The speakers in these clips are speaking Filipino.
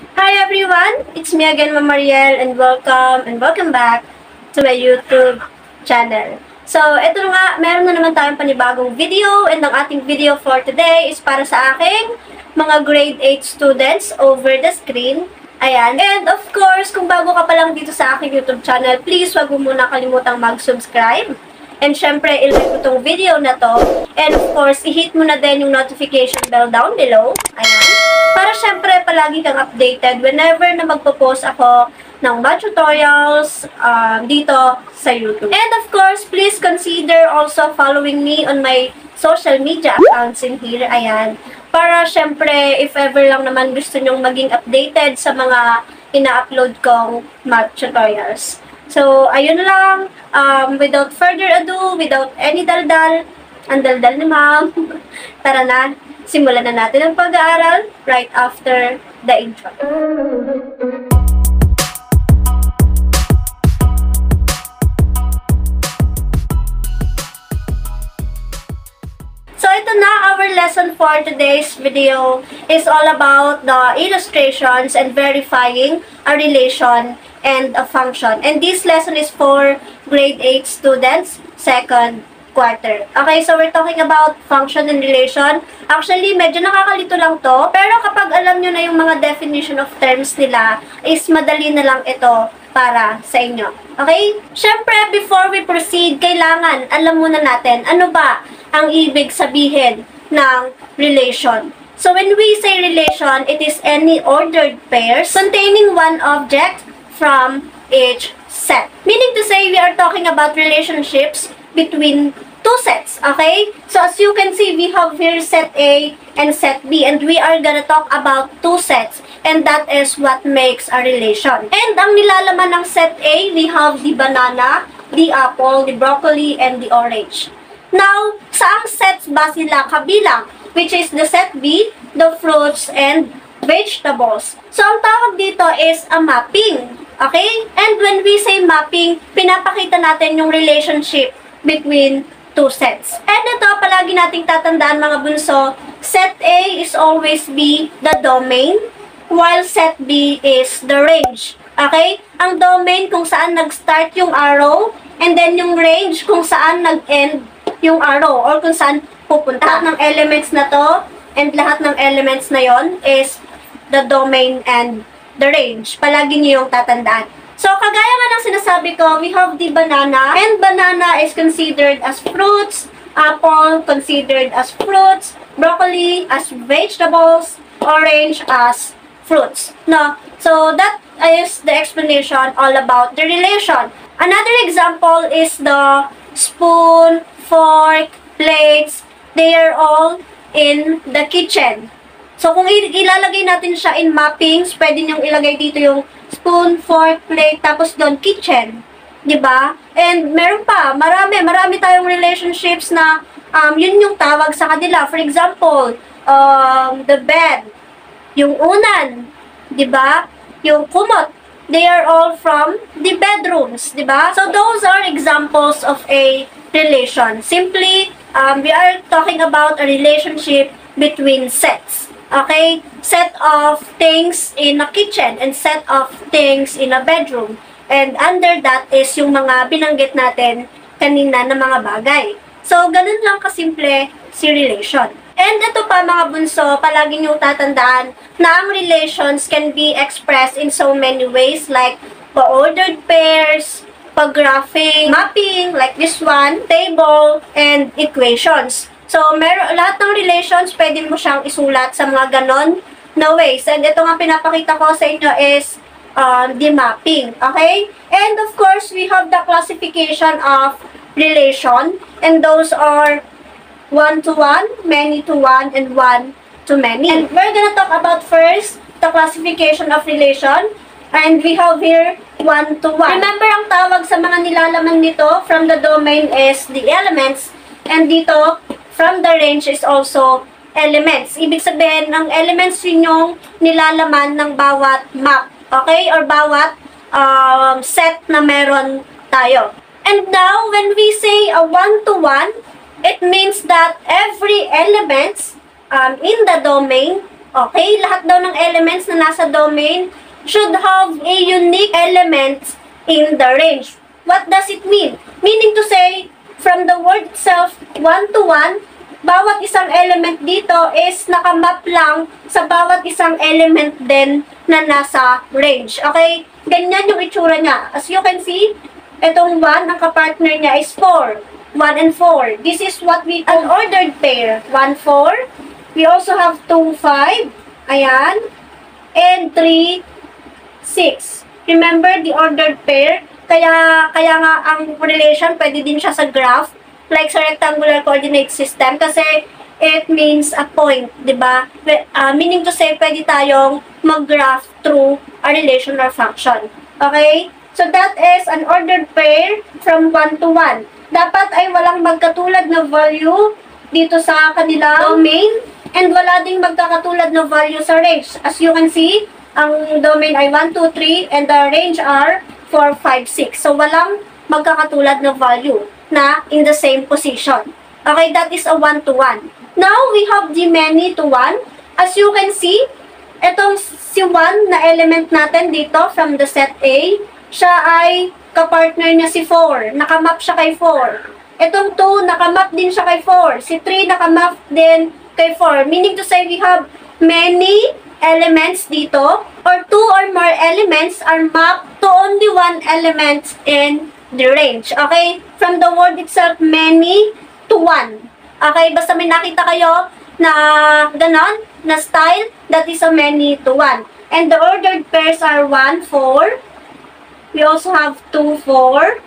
Hi everyone! It's me again, Ma'am Mariel, and welcome and welcome back to my YouTube channel. So, ito nga, meron na naman tayong panibagong video, and ang ating video for today is para sa aking mga grade 8 students over the screen. Ayan. And of course, kung bago ka pa lang dito sa aking YouTube channel, please wag mo muna kalimutang mag-subscribe. And syempre, ilike mo tong video na to. And of course, i-hit mo na din yung notification bell down below. Ayan. Para syempre, palagi kang updated whenever na magpo-post ako ng mga tutorials um, dito sa YouTube. And of course, please consider also following me on my social media accounts in here. Ayan. Para syempre, if ever lang naman gusto nyong maging updated sa mga ina-upload kong math tutorials. So, ayun lang. Um, without further ado, without any daldal, ang daldal ni ma'am. Tara na, simulan na natin ang pag-aaral right after the intro. So, ito na, our lesson for today's video is all about the illustrations and verifying a relation and a function. And this lesson is for grade 8 students, second quarter. Okay, so we're talking about function and relation. Actually, medyo nakakalito lang to, pero kapag alam nyo na yung mga definition of terms nila, is madali na lang ito para sa inyo. Okay? Siyempre, before we proceed, kailangan alam muna natin ano ba ang ibig sabihin ng relation. So when we say relation, it is any ordered pairs containing one object from each set. Meaning to say, we are talking about relationships between two sets, okay? So as you can see, we have here set A and set B, and we are gonna talk about two sets, and that is what makes a relation. And ang nilalaman ng set A, we have the banana, the apple, the broccoli, and the orange. Now, saang sets ba sila kabilang? Which is the set B, the fruits, and vegetables. So, ang tawag dito is a mapping. Okay? And when we say mapping, pinapakita natin yung relationship between two sets. And ito, palagi nating tatandaan mga bunso, set A is always be the domain, while set B is the range. Okay? Ang domain kung saan nag-start yung arrow, and then yung range kung saan nag-end yung arrow or kung saan pupunta. Lahat ng elements na to and lahat ng elements na yon is the domain and the range. Palagi niyo yung tatandaan. So, kagaya nga ng sinasabi ko, we have the banana and banana is considered as fruits, apple considered as fruits, broccoli as vegetables, orange as fruits. No? So, that is the explanation all about the relation. Another example is the spoon, fork, plates, they are all in the kitchen. So, kung ilalagay natin siya in mappings, pwede niyong ilagay dito yung spoon, fork, plate, tapos doon kitchen. ba? And meron pa, marami, marami tayong relationships na um, yun yung tawag sa kanila. For example, um, the bed, yung unan, ba? Yung kumot, they are all from the bedrooms, 'di ba? So those are examples of a relation. Simply, um, we are talking about a relationship between sets. Okay? Set of things in a kitchen and set of things in a bedroom. And under that is yung mga binanggit natin kanina na mga bagay. So, ganun lang kasimple si relation. And ito pa mga bunso, palagi niyong tatandaan na ang relations can be expressed in so many ways like pa-ordered pairs, pag-graphing, mapping, like this one, table, and equations. So, meron, lahat ng relations, pwede mo siyang isulat sa mga ganon na ways. And ito nga pinapakita ko sa inyo is uh, the mapping. Okay? And of course, we have the classification of relation. And those are one to one, many to one, and one to many. And we're gonna talk about first the classification of relation. And we have here one to one. Remember, ang tawag sa mga nilalaman nito from the domain is the elements. And dito, from the range is also elements. Ibig sabihin, ang elements yun yung nilalaman ng bawat map. Okay? Or bawat um, set na meron tayo. And now, when we say a one-to-one, it means that every elements um, in the domain Okay, lahat daw ng elements na nasa domain should have a unique element in the range. What does it mean? Meaning to say, from the word itself, one to one, bawat isang element dito is nakamap lang sa bawat isang element din na nasa range. Okay? Ganyan yung itsura niya. As you can see, itong 1, ang kapartner niya is 4. 1 and 4. This is what we call an ordered pair. 1, 4. We also have 2, 5. Ayan. And 3, 6. Remember the ordered pair? Kaya, kaya nga ang relation, pwede din siya sa graph, like sa rectangular coordinate system, kasi it means a point, di ba? Uh, meaning to say, pwede tayong mag-graph through a relation or function. Okay? So that is an ordered pair from 1 to 1. Dapat ay walang magkatulad na value dito sa kanilang domain and wala ding magkakatulad na value sa range. As you can see, ang domain ay 1, 2, 3 and the range are 4, 5, 6. So, walang magkakatulad na value na in the same position. Okay, that is a 1 to 1. Now, we have the many to 1. As you can see, itong si 1 na element natin dito from the set A, siya ay kapartner niya si 4. Nakamap siya kay 4. Itong 2, nakamap din siya kay 4. Si 3, nakamap din kay 4. Meaning to say, we have many elements dito or two or more elements are mapped to only one element in the range. Okay? From the word itself, many to one. Okay? Basta may nakita kayo na ganon, na style, that is a many to one. And the ordered pairs are 1, 4. We also have 2, 4.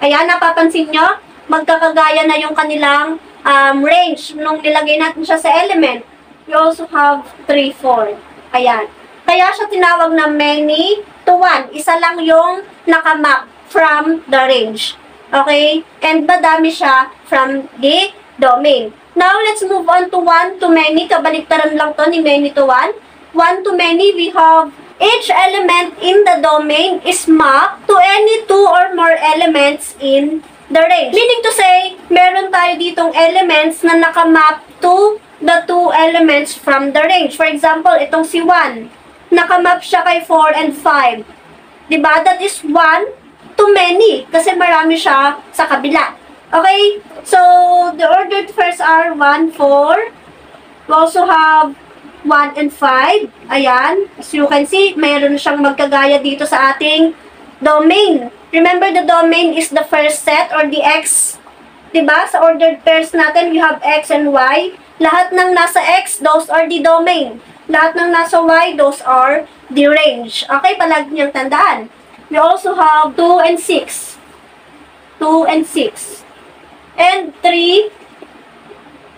Ayan, napapansin nyo? Magkakagaya na yung kanilang um, range nung nilagay natin siya sa element. We also have 3, 4. Ayan. Kaya siya tinawag na many to one. Isa lang yung nakamap from the range. Okay? And madami siya from the domain. Now, let's move on to one to many. Kabaliktaran lang to ni many to one. One to many, we have each element in the domain is mapped to any two or more elements in the range. Meaning to say, meron tayo ditong elements na nakamap to the two elements from the range. For example, itong si 1, nakamap siya kay 4 and 5. Diba? That is 1 to many kasi marami siya sa kabila. Okay? So, the ordered first are 1, 4. We also have 1 and 5. Ayan. As you can see, mayroon siyang magkagaya dito sa ating domain. Remember, the domain is the first set or the X. Diba? Sa ordered pairs natin, we have X and Y. Lahat ng nasa X, those are the domain. Lahat ng nasa Y, those are the range. Okay, palagi niyang tandaan. We also have 2 and 6. 2 and 6. And 3,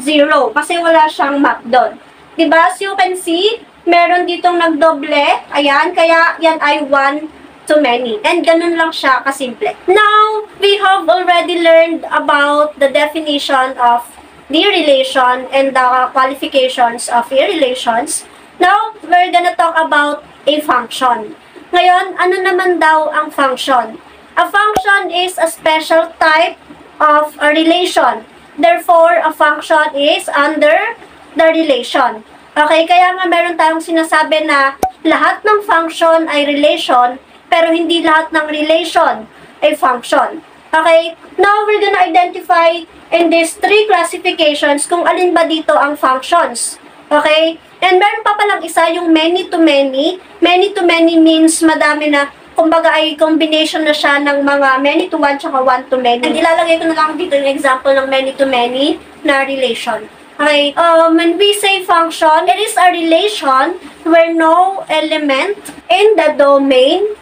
0. Kasi wala siyang map doon. Diba? As you can see, meron ditong nagdoble. Ayan, kaya yan ay 1 to many. And ganun lang siya kasimple. Now, we have already learned about the definition of the relation and the qualifications of a relations. Now, we're gonna talk about a function. Ngayon, ano naman daw ang function? A function is a special type of a relation. Therefore, a function is under the relation. Okay, kaya nga meron tayong sinasabi na lahat ng function ay relation, pero hindi lahat ng relation ay function. Okay, now we're gonna identify in these three classifications kung alin ba dito ang functions. Okay? And meron pa palang isa yung many to many. Many to many means madami na kumbaga ay combination na siya ng mga many to one tsaka one to many. And ilalagay ko na lang dito yung example ng many to many na relation. Okay, um, when we say function, it is a relation where no element in the domain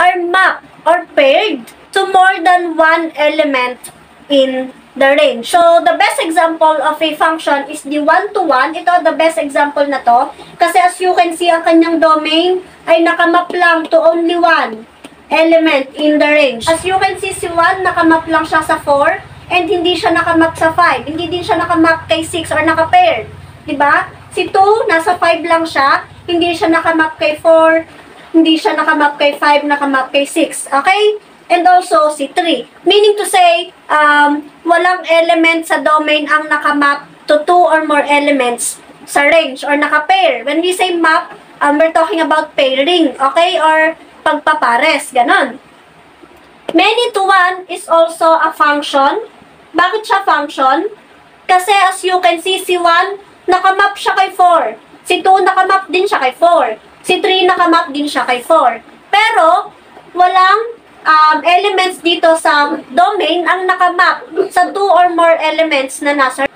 are mapped or paired to more than one element in the range. So, the best example of a function is the one-to-one. -one. Ito, the best example na to. Kasi as you can see, ang kanyang domain ay nakamap lang to only one element in the range. As you can see, si 1, nakamap lang siya sa 4, and hindi siya nakamap sa 5. Hindi din siya nakamap kay 6 or naka-pair. Diba? Si 2, nasa 5 lang siya, hindi siya nakamap kay 4, hindi siya nakamap kay 5, nakamap kay 6. Okay? And also si 3. Meaning to say, um, walang element sa domain ang nakamap to two or more elements sa range or naka-pair. When we say map, um, we're talking about pairing, okay? Or pagpapares, ganon. Many to one is also a function. Bakit siya function? Kasi as you can see, si 1, nakamap siya kay 4. Si 2, nakamap din siya kay 4. Si 3, nakamap din siya kay 4. Pero, walang um, elements dito sa domain ang nakamap sa 2 or more elements na nasa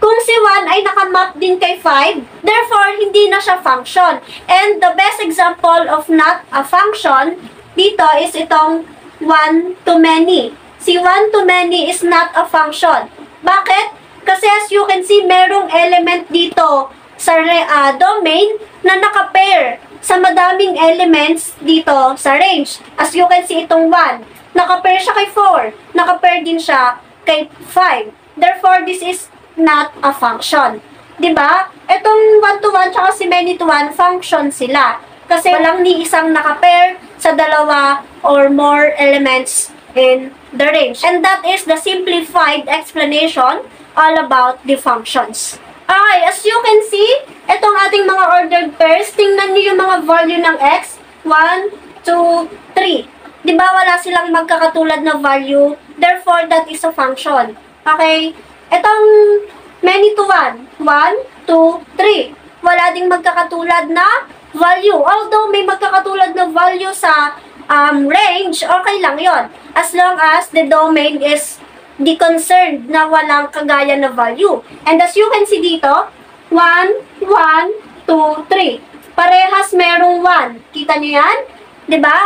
kung si 1 ay nakamap din kay 5, therefore, hindi na siya function. And the best example of not a function dito is itong 1 to many. Si 1 to many is not a function. Bakit? Kasi as you can see, merong element dito sa uh, domain na nakapair sa madaming elements dito sa range. As you can see, itong 1. Nakapair siya kay 4. Nakapair din siya kay 5. Therefore, this is not a function. ba? Itong one to one tsaka si many to one function sila. Kasi walang ni isang nakapair sa dalawa or more elements in the range. And that is the simplified explanation all about the functions. Okay, as you can see, itong ating mga ordered pairs, tingnan niyo yung mga value ng x. 1, 2, 3. Di ba wala silang magkakatulad na value? Therefore, that is a function. Okay? Itong many to 1. 1, 2, 3. Wala ding magkakatulad na value. Although may magkakatulad na value sa um, range, okay lang yon As long as the domain is the na walang kagaya na value. And as you can see dito, 1, 1, 2, 3. Parehas merong 1. Kita niyo yan? ba? Diba?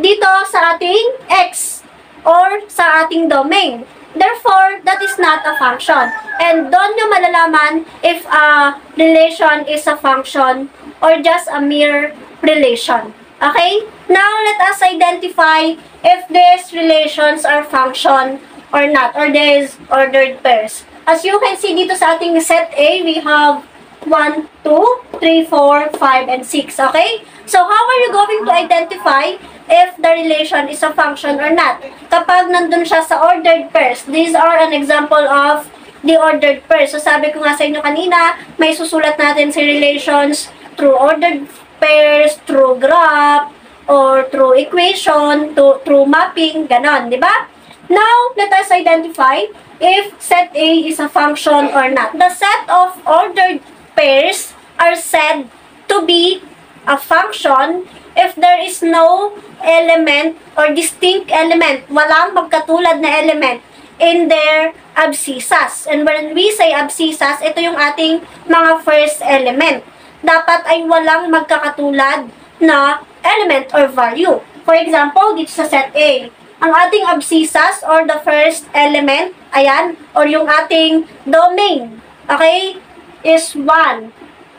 Dito sa ating x or sa ating domain. Therefore, that is not a function. And doon nyo malalaman if a relation is a function or just a mere relation. Okay? Now, let us identify if these relations are function or not, or these ordered pairs. As you can see dito sa ating set A, we have 1, 2, 3, 4, 5, and 6. Okay? So, how are you going to identify if the relation is a function or not. Kapag nandun siya sa ordered pairs, these are an example of the ordered pairs. So sabi ko nga sa inyo kanina, may susulat natin si relations through ordered pairs, through graph, or through equation, to, through mapping, ganon, di ba? Now, let us identify if set A is a function or not. The set of ordered pairs are said to be a function if there is no element or distinct element, walang magkatulad na element in their abscissas. And when we say abscissas, ito yung ating mga first element. Dapat ay walang magkakatulad na element or value. For example, dito sa set A, ang ating abscissas or the first element, ayan, or yung ating domain, okay, is 1,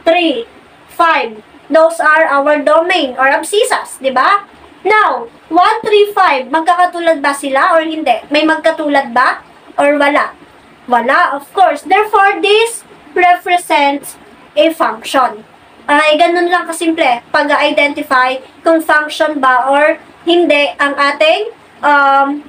3, 5, Those are our domain or abscissas, di ba? Now, 1, 3, 5, magkakatulad ba sila or hindi? May magkatulad ba or wala? Wala, of course. Therefore, this represents a function. Ay, ganun lang kasimple. Pag-identify kung function ba or hindi ang ating um,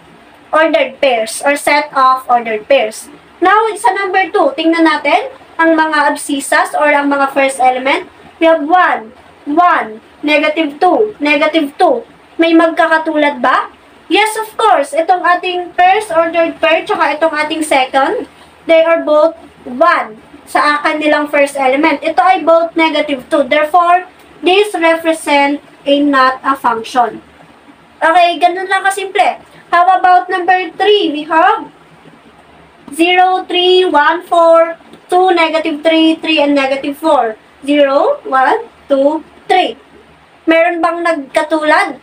ordered pairs or set of ordered pairs. Now, sa number 2, tingnan natin ang mga abscissas or ang mga first element We have 1, 1, negative 2, negative 2. May magkakatulad ba? Yes, of course. Itong ating first ordered pair, tsaka itong ating second, they are both 1 sa akin nilang first element. Ito ay both negative 2. Therefore, this represent a not a function. Okay, ganun lang kasimple. How about number 3? We have 0, 3, 1, 4, 2, negative 3, 3, and negative 4. 0, 1, 2, 3. Meron bang nagkatulad?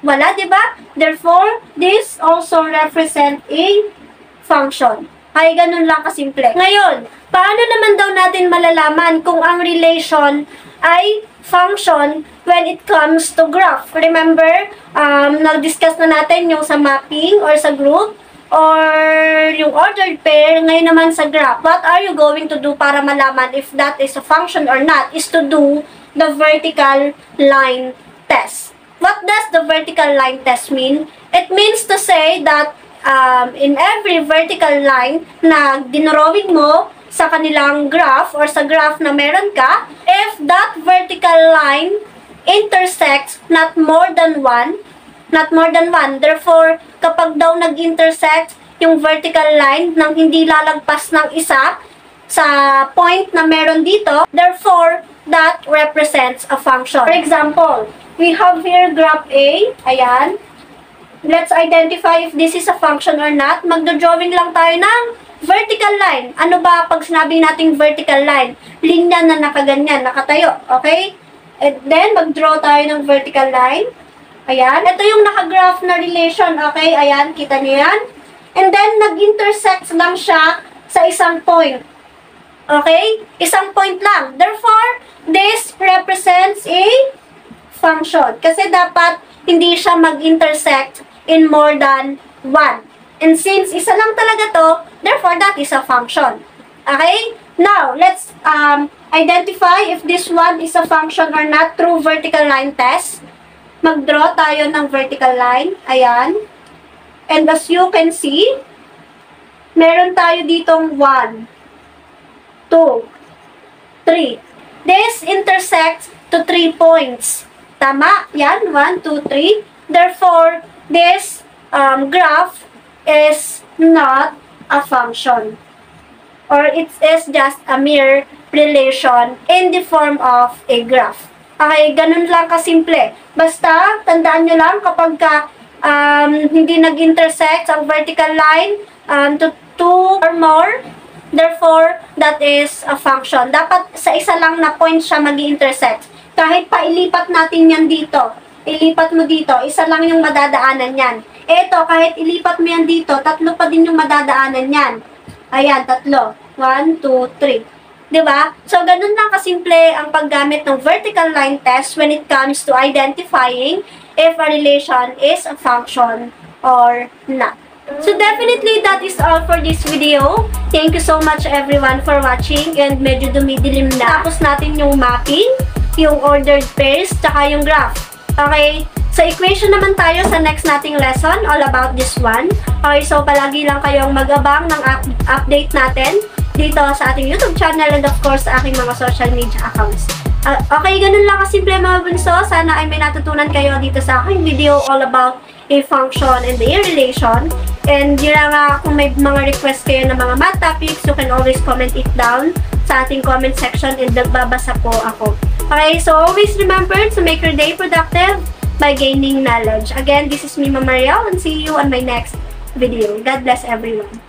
Wala, di ba? Therefore, this also represent a function. Ay, ganun lang kasimple. Ngayon, paano naman daw natin malalaman kung ang relation ay function when it comes to graph? Remember, um, nag-discuss na natin yung sa mapping or sa group or yung ordered pair, ngayon naman sa graph, what are you going to do para malaman if that is a function or not is to do the vertical line test. What does the vertical line test mean? It means to say that um, in every vertical line na dinrawing mo sa kanilang graph or sa graph na meron ka, if that vertical line intersects not more than one, not more than one, therefore, kapag daw nag-intersect yung vertical line nang hindi lalagpas ng isa sa point na meron dito, therefore, that represents a function. For example, we have here graph A, ayan, let's identify if this is a function or not. Magdo-drawing lang tayo ng vertical line. Ano ba pag sinabing nating vertical line? Linya na nakaganyan, nakatayo. Okay? And then, mag-draw tayo ng vertical line. Ayan. Ito yung nakagraph na relation. Okay? Ayan. Kita niyo yan? And then, nag-intersect lang siya sa isang point. Okay? Isang point lang. Therefore, this represents a function. Kasi dapat hindi siya mag-intersect in more than one. And since isa lang talaga to, therefore that is a function. Okay? Now, let's um, identify if this one is a function or not through vertical line test. Mag-draw tayo ng vertical line. Ayan. And as you can see, meron tayo ditong 1, 2, 3. This intersects to 3 points. Tama? Yan, 1, 2, 3. Therefore, this um, graph is not a function. Or it is just a mere relation in the form of a graph. Okay, ganun lang kasimple. Basta, tandaan nyo lang kapag ka, um, hindi nag-intersect ang vertical line um, to two or more, therefore, that is a function. Dapat sa isa lang na point siya mag intersect Kahit pa ilipat natin yan dito, ilipat mo dito, isa lang yung madadaanan yan. Ito, kahit ilipat mo yan dito, tatlo pa din yung madadaanan yan. Ayan, tatlo. One, two, three. ba? Diba? So, ganun lang kasimple ang paggamit ng vertical line test when it comes to identifying if a relation is a function or not. So, definitely, that is all for this video. Thank you so much everyone for watching and medyo dumidilim na. Tapos natin yung mapping, yung ordered pairs, tsaka yung graph. Okay? Sa equation naman tayo sa next nating lesson, all about this one. Okay, so palagi lang kayong mag-abang ng up update natin dito sa ating YouTube channel and of course sa aking mga social media accounts. Uh, okay, ganun lang kasimple mga bunso. Sana ay may natutunan kayo dito sa aking video all about a function and the relation. And yun lang nga, kung may mga request kayo ng mga math topics, you can always comment it down sa ating comment section and nagbabasa po ako. Okay, so always remember to make your day productive by gaining knowledge. Again, this is me, Mama Mariel, and see you on my next video. God bless everyone.